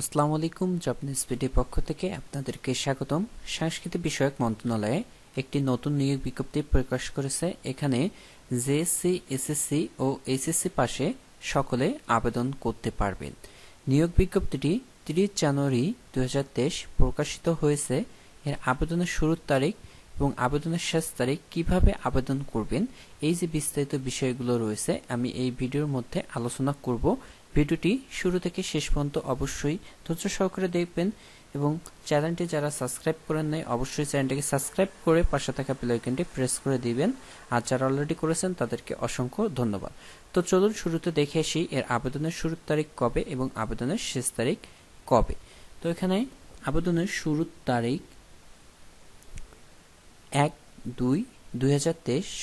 আসসালামু আলাইকুম জাপানিজ স্পিডের পক্ষ থেকে আপনাদেরকে স্বাগতম। সাংস্কৃতিক বিষয়ক মন্ত্রণালয়ে একটি নতুন নিয়োগ বিজ্ঞপ্তি প্রকাশ করেছে। এখানে জেএসসি এসএসসি ও এইচএসসি পাশে সকলে আবেদন করতে পারবেন। নিয়োগ বিজ্ঞপ্তিটি তিরিশ জানুয়ারি দুই হাজার তেইশ প্রকাশিত হয়েছে। এর আবেদনের শুরুর তারিখ এবং আবেদনের শেষ তারিখ কীভাবে আবেদন করবেন, এই যে বিস্তারিত বিষয়গুলো রয়েছে, আমি এই ভিডিওর মধ্যে আলোচনা করব। ভিডিওটি শুরু থেকে শেষ পর্যন্ত অবশ্যই ধৈর্য সহকারে দেখবেন এবং চ্যানেলটি যারা সাবস্ক্রাইব করেন নাই, অবশ্যই চ্যানেলটিকে সাবস্ক্রাইব করে পাশে থাকা বেল আইকনটি প্রেস করে দিবেন। আর যারা অলরেডি করেছেন, তাদেরকে অসংখ্য ধন্যবাদ। তো চলুন শুরুতে দেখে আসি এর আবেদনের শুরুর তারিখ কবে এবং আবেদনের শেষ তারিখ কবে। তো এখানে আবেদনের শুরুর তারিখ এক দুই দুই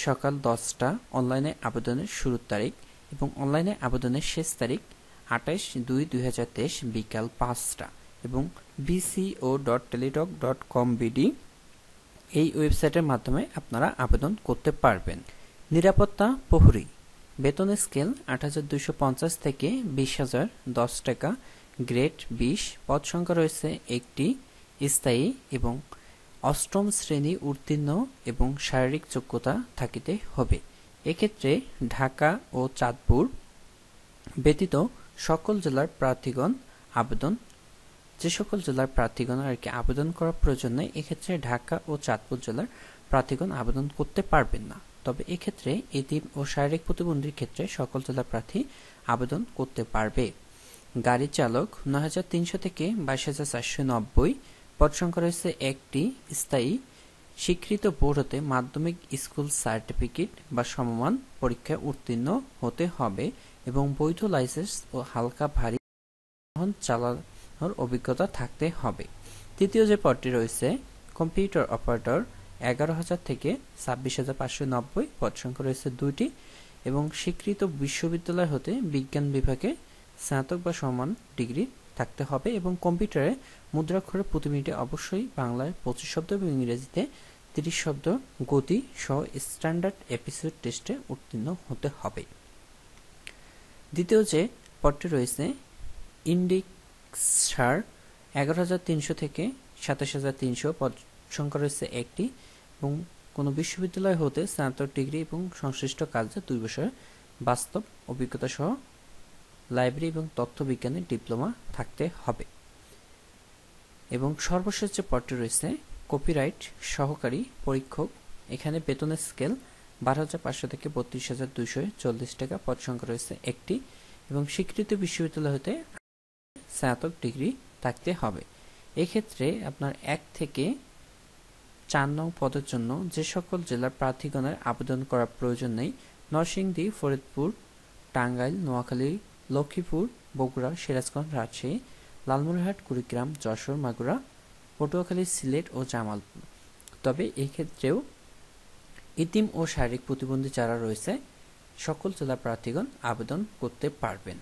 সকাল দশটা। অনলাইনে আবেদনের শুরুর তারিখ এবং অনলাইনে আবেদনের শেষ তারিখ আঠাশ দুই দুই হাজার তেইশ বিকাল পাঁচটা এবং BCO dot Teletalk dot com BD এই ওয়েবসাইটের মাধ্যমে আপনারা আবেদন করতে পারবেন। নিরাপত্তা প্রহরী, বেতন স্কেল আট হাজার দুইশো পঞ্চাশ থেকে বিশ হাজার দশ টাকা, গ্রেড বিশ, পদ সংখ্যা রয়েছে একটি, স্থায়ী এবং অষ্টম শ্রেণি উত্তীর্ণ এবং শারীরিক যোগ্যতা থাকিতে হবে। এক্ষেত্রে ঢাকা ও চাঁদপুর ব্যতীত সকল জেলার প্রার্থীগণ আবেদন, যে সকল জেলার প্রার্থীগণ আর কি আবেদন করার প্রয়োজন নেই, এক্ষেত্রে ঢাকা ও চাঁদপুর জেলার প্রার্থীগণ আবেদন করতে পারবেন না। তবে এক্ষেত্রে এতিম ও শারীরিক প্রতিবন্ধীর ক্ষেত্রে সকল জেলার প্রার্থী আবেদন করতে পারবে। গাড়ি চালক নয় হাজার তিনশো থেকে বাইশ হাজার চারশো নব্বই পদ সংখ্যা রয়েছে একটি, স্থায়ী, স্বীকৃত বোর্ড হতে মাধ্যমিক স্কুল সার্টিফিকেট বা সমমান পরীক্ষায় উত্তীর্ণ হতে হবে। এবং বৈধ লাইসেন্স ও হালকা ভারী বাহন চালানোর অভিজ্ঞতা থাকতে হবে। তৃতীয় যে পদটি রয়েছে, কম্পিউটার অপারেটর, এগারো হাজার থেকে ছাব্বিশ হাজার পাঁচশো নব্বই পদ সংখ্যা রয়েছে দুইটি এবং স্বীকৃত বিশ্ববিদ্যালয় হতে বিজ্ঞান বিভাগে স্নাতক বা সমান ডিগ্রি থাকতে হবে এবং কম্পিউটারে মুদ্রাক্ষরে প্রতি মিনিটে অবশ্যই বাংলায় পঁচিশ শব্দ এবং ইংরেজিতে তিরিশ শব্দ গতি সহ স্ট্যান্ডার্ড এপিসোড টেস্টে উত্তীর্ণ হতে হবে। দ্বিতীয় যে পদটি রয়েছে, ইন্ডিক্সার এগারো হাজার তিনশো থেকে সাতাশ হাজার তিনশো পদ সংখ্যা রয়েছে একটি এবং কোনো বিশ্ববিদ্যালয় হতে স্নাতক ডিগ্রি এবং সংশ্লিষ্ট কাজে দুই বছরের বাস্তব অভিজ্ঞতা সহ লাইব্রেরি এবং তথ্য বিজ্ঞানের ডিপ্লোমা থাকতে হবে। এবং সর্বশেষ যে পদটি রয়েছে, কপিরাইট সহকারী পরীক্ষক, এখানে বেতনের স্কেল বারো হাজার পাঁচশো থেকে বত্রিশ হাজার দুইশো চল্লিশ টাকা পদ সংখ্যা রয়েছে একটি, এবং স্বীকৃত বিশ্ববিদ্যালয় হতে স্নাতক ডিগ্রি থাকতে হবে। এক্ষেত্রে আপনার এক থেকে চার নং পদের জন্য যে সকল জেলার প্রার্থীগণের আবেদন করার প্রয়োজন নেই, নরসিংদী, ফরিদপুর, টাঙ্গাইল, নোয়াখালী, লক্ষ্মীপুর, বগুড়া, সিরাজগঞ্জ, রাজশাহী, লালমনিরহাট, কুড়িগ্রাম, যশোর, মাগুরা, পটুয়াখালী, সিলেট ও জামালপুর। তবে এক্ষেত্রেও ইতিম ও শারীরিক প্রতিবন্ধী যারা রয়েছে, সকল জেলা প্রার্থীগণ আবেদন করতে পারবেন।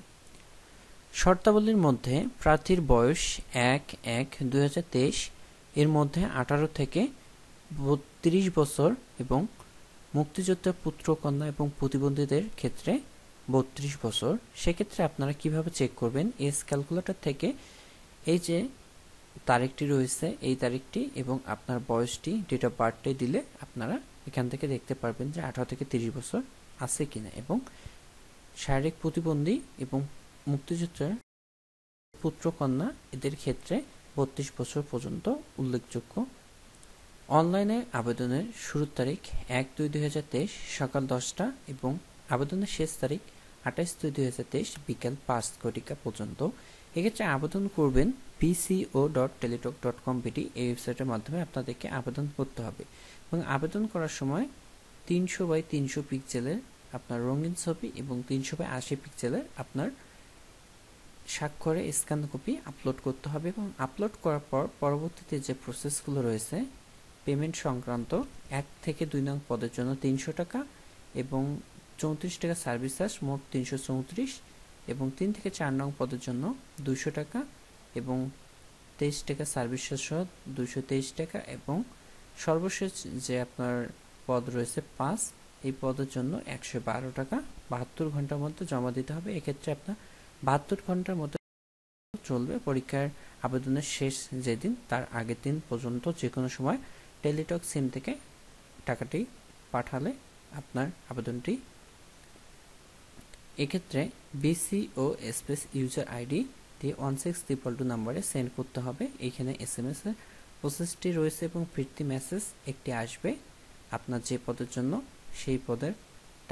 শর্তাবলীর মধ্যে প্রার্থীর বয়স এক এক দুই এর মধ্যে আঠারো থেকে বত্রিশ বছর এবং মুক্তিযোদ্ধা পুত্র কন্যা এবং প্রতিবন্ধীদের ক্ষেত্রে বত্রিশ বছর। সেক্ষেত্রে আপনারা কীভাবে চেক করবেন? এস ক্যালকুলেটর থেকে এই যে তারিখটি রয়েছে, এই তারিখটি এবং আপনার বয়সটি ডেট অফ বার্থডে দিলে আপনারা এখান থেকে দেখতে পারবেন যে আঠারো থেকে তিরিশ বছর আছে কিনা এবং শারীরিক প্রতিবন্ধী এবং মুক্তিযোদ্ধার পুত্র কন্যা এদের ক্ষেত্রে বত্রিশ বছর পর্যন্ত উল্লেখযোগ্য। অনলাইনে আবেদনের শুরুর তারিখ এক দুই দুই হাজার তেইশ সকাল দশটা এবং আবেদনের শেষ তারিখ আঠাশ দুই দুই হাজার তেইশ বিকাল পাঁচ ঘটিকা পর্যন্ত এক্ষেত্রে আবেদন করবেন PCO dot Teletalk dot com এই ওয়েবসাইটের মাধ্যমে আপনাদেরকে আবেদন করতে হবে। এবং আবেদন করার সময় তিনশো বাই তিনশো পিক্সেলের আপনার রঙিন ছবি এবং তিনশো বাই আশি পিক্সেলের আপনার স্বাক্ষরে স্ক্যান কপি আপলোড করতে হবে এবং আপলোড করার পর পরবর্তীতে যে প্রসেসগুলো রয়েছে পেমেন্ট সংক্রান্ত এক থেকে দুই নং পদের জন্য তিনশো টাকা এবং চৌত্রিশ টাকা সার্ভিস চার্জ মোট তিনশো চৌত্রিশ এবং তিন থেকে চার নং পদের জন্য দুশো টাকা এবং তেইশ টাকা সার্ভিস সহ দুশো তেইশ টাকা এবং সর্বশেষ যে আপনার পদ রয়েছে পাঁচ, এই পদের জন্য একশো বারো টাকা বাহাত্তর ঘণ্টার মধ্যে জমা দিতে হবে। এক্ষেত্রে আপনার বাহাত্তর ঘণ্টার মধ্যে চলবে পরীক্ষার আবেদনের শেষ যেদিন, তার আগের দিন পর্যন্ত যে কোনো সময় টেলিটক সিম থেকে টাকাটি পাঠালে আপনার আবেদনটি এক্ষেত্রে BC O space user ID দিয়ে ওয়ান সিক্স ট্রিপল টু নাম্বারে সেন্ড করতে হবে। এইখানে এস এম এস এর প্রসেসটি রয়েছে এবং ফিরতি মেসেজ একটি আসবে আপনার যে পদের জন্য সেই পদের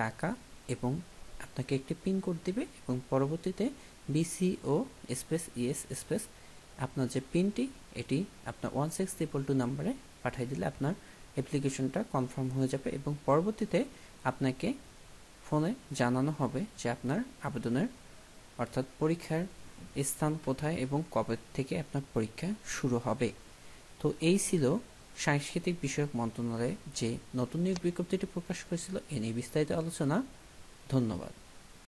টাকা এবং আপনাকে একটি পিন কোড দিবে এবং পরবর্তীতে BC O space ES space আপনার যে পিনটি এটি আপনার ওয়ান সিক্স ট্রিপল টু নাম্বারে পাঠিয়ে দিলে আপনার অ্যাপ্লিকেশনটা কনফার্ম হয়ে যাবে এবং পরবর্তীতে আপনাকে ফোনে জানানো হবে যে আপনার আবেদনের, অর্থাৎ পরীক্ষার স্থান কোথায় এবং কবে থেকে আপনার পরীক্ষা শুরু হবে। তো এই ছিল সাংস্কৃতিক বিষয়ক মন্ত্রণালয়ে যে নতুন নিয়োগ বিজ্ঞপ্তিটি প্রকাশ করেছিল এ নিয়ে বিস্তারিত আলোচনা। ধন্যবাদ।